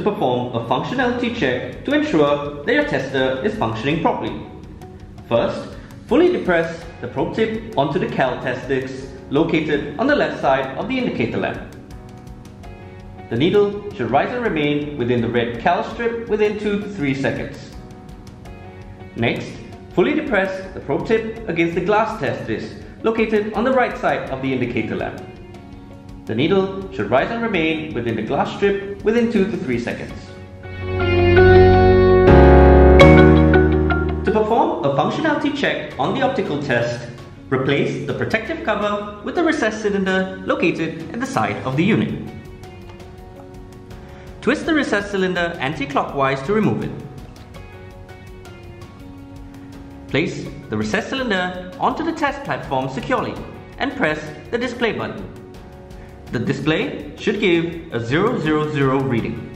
perform a functionality check to ensure that your tester is functioning properly. First, fully depress the probe tip onto the cal test disc located on the left side of the indicator lamp. The needle should rise and remain within the red cal strip within 2 to 3 seconds. Next, fully depress the probe tip against the glass test disc located on the right side of the indicator lamp. The needle should rise and remain within the glass strip within 2 to 3 seconds. To perform a functionality check on the optical test, replace the protective cover with the recessed cylinder located at the side of the unit. Twist the recessed cylinder anti-clockwise to remove it. Place the recessed cylinder onto the test platform securely and press the display button. The display should give a 000 reading.